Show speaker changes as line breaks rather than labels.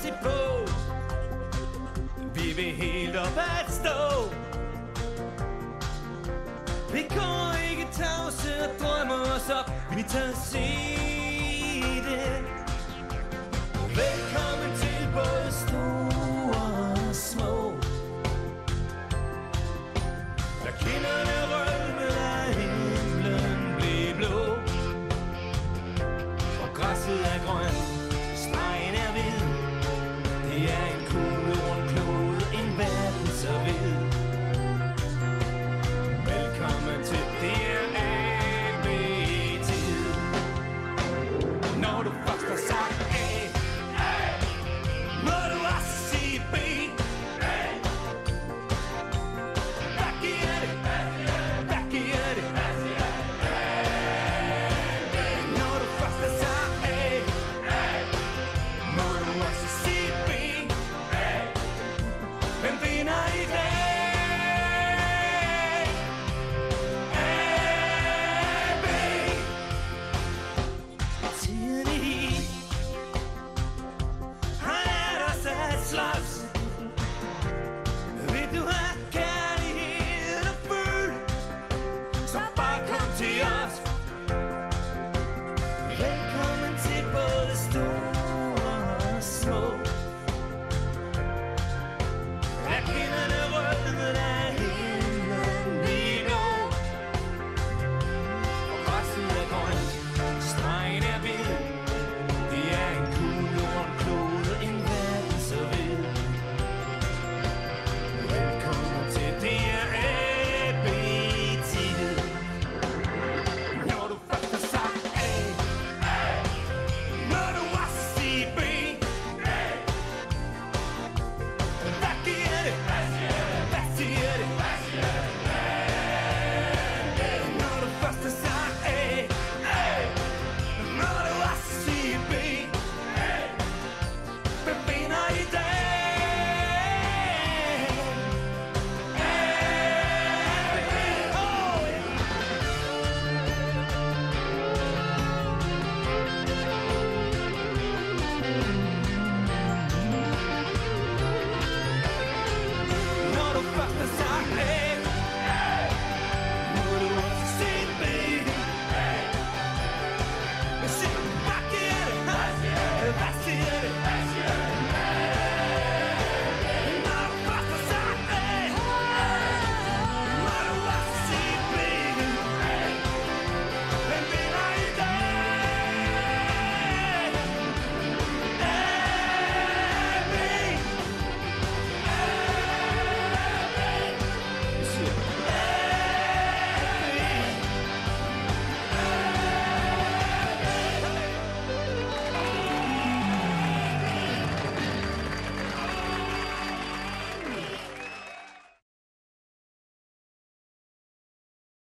altid på Vi vil helt op at stå Vi går ikke tavse og drømmer os op. Vi tager se det. Velkommen til både store og små. Lad kinderne rødme, lad himlen blive blå. Og græsset er grønt.